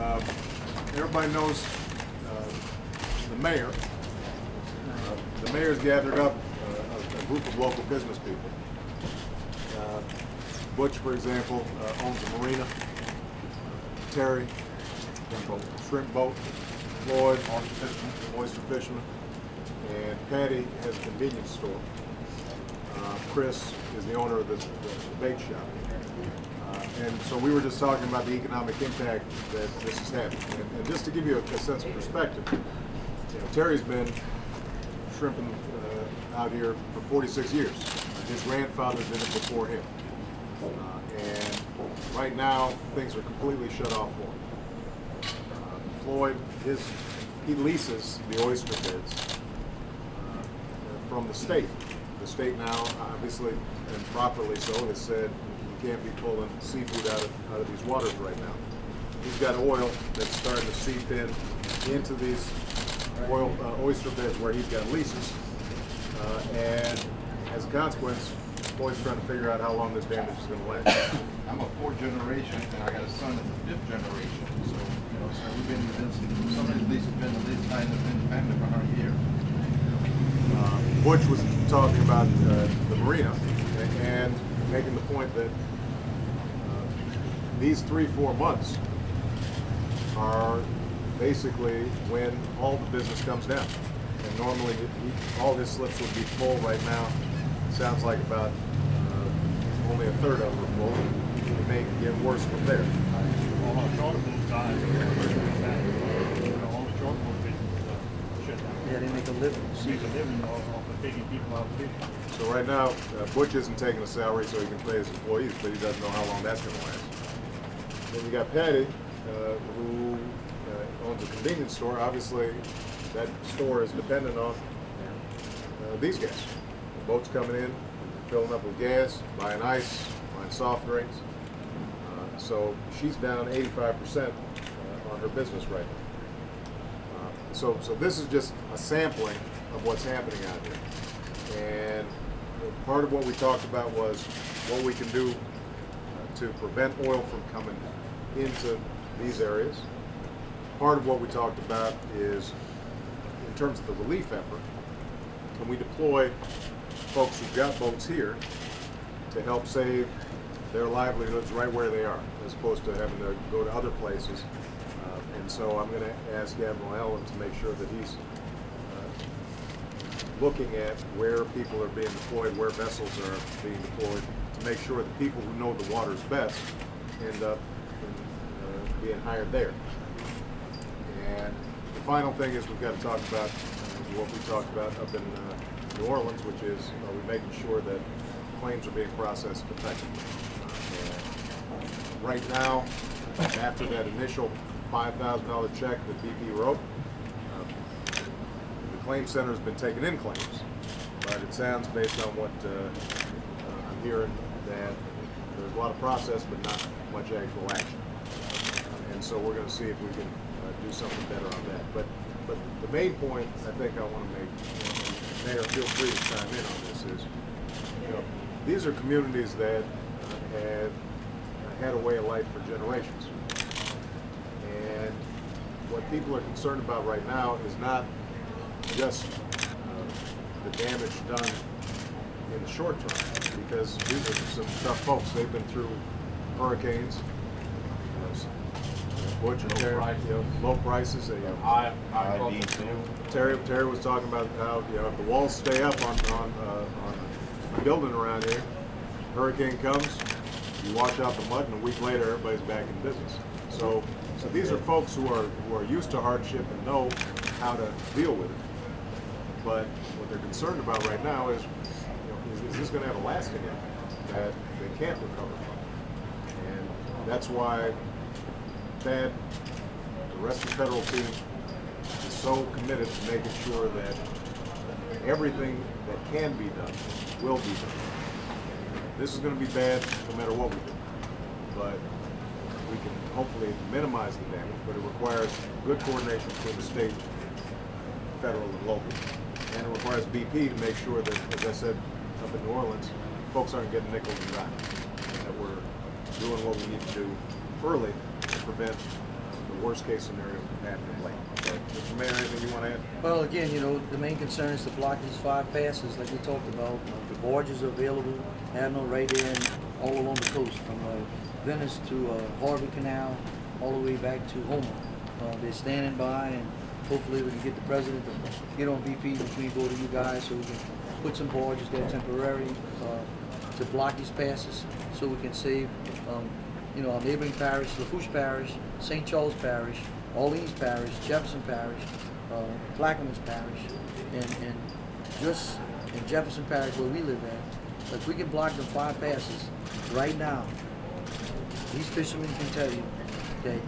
uh, everybody knows uh, the mayor. Uh, The mayor's gathered up uh, a, a group of local business people. Uh, Butch, for example, owns a marina. Terry, shrimp boat. Floyd, oyster fisherman. And Patty has a convenience store. Chris is the owner of the, the bake shop. And so we were just talking about the economic impact that this is having. And, and just to give you a, a sense of perspective, you know, Terry's been shrimping uh, out here for 46 years. His grandfather did it before him. Uh, and right now, things are completely shut off for him. Uh, Floyd, his, he leases the oyster beds uh, from the state. The state now, obviously, and properly so, has said can't be pulling seafood out of, out of these waters right now. He's got oil that's starting to seep in into these oil uh, oyster beds where he's got leases. Uh, and as a consequence, Floyd's trying to figure out how long this damage is going to last. I'm a fourth generation, and I got a son that's a fifth generation. So, you know, so we've been in this, some of these leases been at least kind of in the family for a hundred years. Uh, Butch was talking about uh, the marina and making the point that these three, four months are basically when all the business comes down. And normally, he- all his slips would be full right now. Sounds like about uh, only a third of them are full. It may get worse from there. All our charter boat guys, all the charter boat business uh, shut down. Yeah, they make a living. Make a living off off of taking people out fishing. So right now, uh, Butch isn't taking a salary so he can pay his employees, but he doesn't know how long that's going to last. Then you got Patty, uh, who uh, owns a convenience store. Obviously, that store is dependent on uh, these guys. The boats coming in, filling up with gas, buying ice, buying soft drinks. Uh, so she's down 85% uh, on her business right now. Uh, So, so this is just a sampling of what's happening out here. And part of what we talked about was what we can do to prevent oil from coming into these areas. Part of what we talked about is, in terms of the relief effort, can we deploy folks who've got boats here to help save their livelihoods right where they are, as opposed to having to go to other places. Uh, and so I'm going to ask Admiral Allen to make sure that he's uh, looking at where people are being deployed, where vessels are being deployed, to make sure the people who know the waters best end up being hired there. And the final thing is we've got to talk about uh, what we talked about up in uh, New Orleans, which is are we making sure that claims are being processed effectively. Uh, right now, after that initial $5,000 check that BP wrote, uh, the claim center has been taking in claims, but it sounds based on what uh, uh, I'm hearing that there's a lot of process, but not much actual action. And so we're going to see if we can uh, do something better on that. But, but the main point I think I want to make, Mayor, feel free to chime in on this, is, you know, these are communities that uh, have had a way of life for generations. And what people are concerned about right now is not just uh, the damage done in the short term, because these are some tough folks. They've been through hurricanes, Butch and Low Terry, prices. you know, low prices. They, you know, High, high High cost of diesel. fuel. Terry, Terry was talking about how, you know, if the walls stay up on, on, uh, on a building around here, hurricane comes, you wash out the mud, and a week later, everybody's back in business. So, so these are folks who are, who are used to hardship and know how to deal with it. But what they're concerned about right now is, you know, is, is this gonna have a lasting impact that they can't recover from? And that's why Thad, the rest of the federal team, is so committed to making sure that everything that can be done will be done. This is going to be bad no matter what we do, but we can hopefully minimize the damage, but it requires good coordination between the state, federal, and local. And it requires BP to make sure that, as I said up in New Orleans, folks aren't getting nickel and dimed, and that we're doing what we need to do early prevent the worst case scenario from happening late. Okay. Mr. Mayor, anything you want to add? Well, again, you know, the main concern is to block these five passes like we talked about. The barges are available, Admiral right and all along the coast, from uh, Venice to uh, Harvey Canal, all the way back to Homer. Uh, They're standing by and hopefully we can get the president to get on BP between both of you guys so we can put some barges there temporarily uh, to block these passes so we can save, um, you know, our neighboring parish, Lafourche Parish, St. Charles Parish, Orleans Parish, Jefferson Parish, uh, Plaquemines Parish, and, and just in Jefferson Parish where we live at, if we can block the five passes right now, these fishermen can tell you that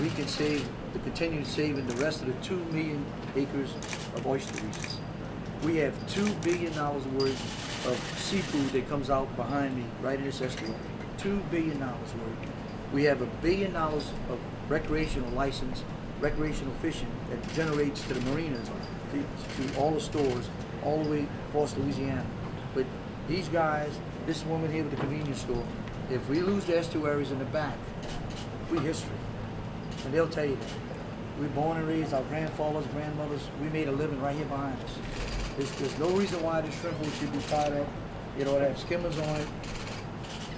we can save, to continue saving the rest of the two million acres of oyster leases. We have two billion dollars worth of seafood that comes out behind me, right in this estuary. Two billion dollars worth. We have a billion dollars of recreational license, recreational fishing that generates to the marinas, to, to all the stores, all the way across Louisiana. But these guys, this woman here with the convenience store, if we lose the estuaries in the back, we history. And they'll tell you that. We born and raised, our grandfathers, grandmothers, we made a living right here behind us. There's, there's no reason why this shrimp boat should be tied up. You know, it have skimmers on it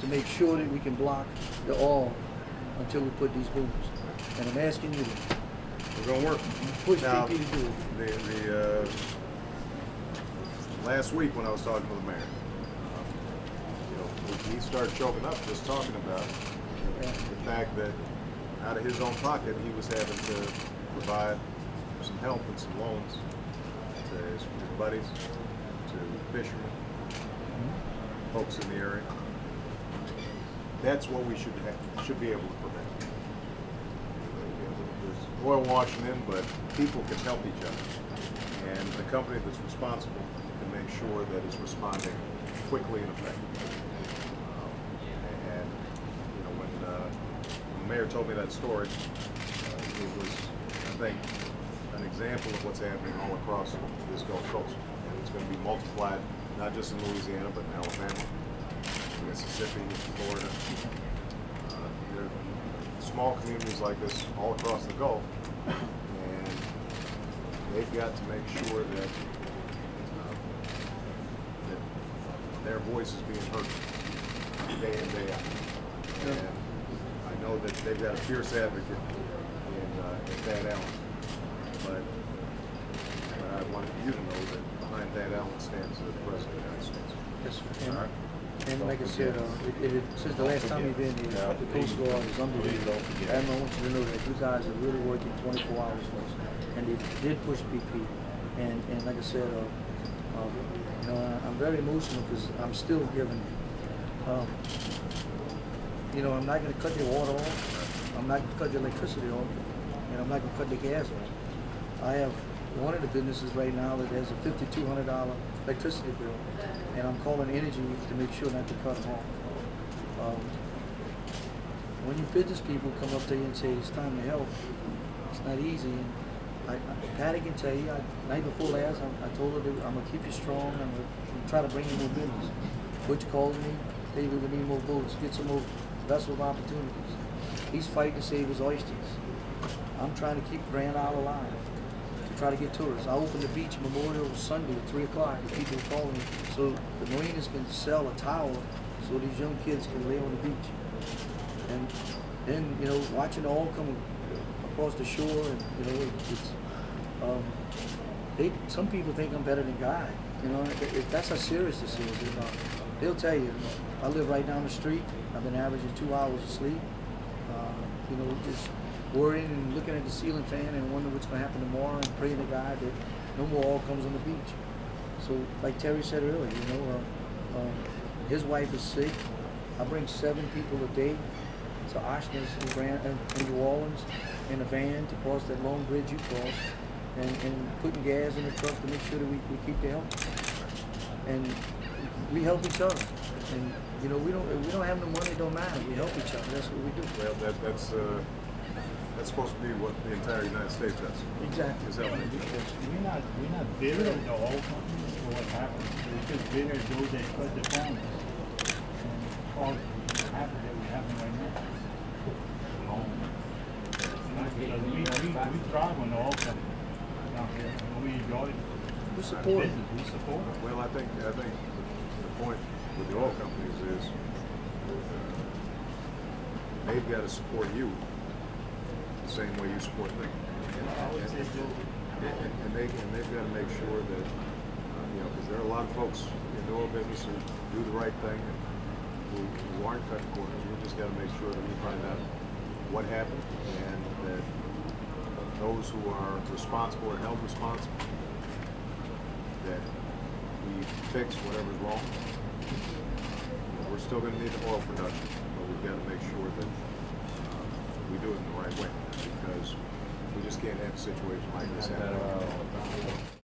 to make sure that we can block the oil until we put these booms. And I'm asking you to We're gonna work. push Now, BP to do it. The, the, uh, last week when I was talking to the mayor, um, you know, he- started choking up just talking about the fact that out of his own pocket, he was having to provide some help and some loans to his buddies, to fishermen, folks in the area. That's what we should have, should be able to prevent. There's oil washing in, but people can help each other. And the company that's responsible can make sure that it's responding quickly and effectively. Um, And, you know, when, uh, when the mayor told me that story, uh, it was, I think, an example of what's happening all across this Gulf Coast. And it's gonna be multiplied, not just in Louisiana, but in Alabama, Mississippi, Florida. Uh, There are small communities like this all across the Gulf, and they've got to make sure that, uh, that their voice is being heard day in, day out. And I know that they've got a fierce advocate in, uh, in Thad Allen, but, but I want you to know that behind Thad Allen stands the President of the United States. Yes, sir. All right? And, like I said, uh, it, it, since the last time you've been here, the Coast Guard is unbelievable. And I want you to know that you guys are really working twenty-four hours for us. And they did push BP. And, and like I said, uh, um, you know, I'm very emotional because I'm still giving, um, you know, I'm not gonna cut your water off. I'm not gonna cut your electricity off. And I'm not gonna cut the gas off. I have one of the businesses right now that has a fifty-two hundred dollar electricity bill, and I'm calling Entergy to make sure not to cut them off. Um, when you business people come up to you and say it's time to help, it's not easy. And I, I, Patty can tell you, I, night before last, I, I told her that I'm gonna keep you strong. I'm gonna try to bring you more business. Butch calls me, David, we need more boats, get some more vessel of opportunities. He's fighting to save his oysters. I'm trying to keep Grand Isle alive try to get tourists. I opened the beach Memorial Sunday at three o'clock. The people calling me so the marinas can sell a tower so these young kids can lay on the beach. And then you know watching all come across the shore and you know it's um, they some people think I'm better than God. You know if, if that's how serious this is. You know, they'll tell you. I live right down the street. I've been averaging two hours of sleep. Uh, you know, just worrying and looking at the ceiling fan and wondering what's going to happen tomorrow and praying to God that no more oil comes on the beach. So, like Terry said earlier, you know, uh, um, his wife is sick. I bring seven people a day to Ochsner's in, Grand, in, in New Orleans in a van to cross that long bridge you cross and, and putting gas in the truck to make sure that we, we keep the health. And we help each other. And, you know, we don't, we don't have no money, it don't matter. We help each other. That's what we do. Well, that, that's, uh, that's supposed to be what the entire United States does. Exactly. Is helping each other. We're not, we're not bitter at the oil companies for what happened. We're just bitter at those that cut the families and caused the havoc that we're having right now. All Because we, we, we thrive on the oil company down here, and we enjoy We support it. we support it. Well, I think, I think the point with the oil companies is uh, they've got to support you the same way you support them. And, and- and they, and they've got to make sure that, uh, you know, because there are a lot of folks in the oil business who do the right thing and who, who aren't cutting corners. We just got to make sure that we find out what happened and that those who are responsible are held responsible. That we fix whatever's wrong. We're still going to need the oil production, but we've got to make sure that we do it in the right way because we just can't have a situation like this happen.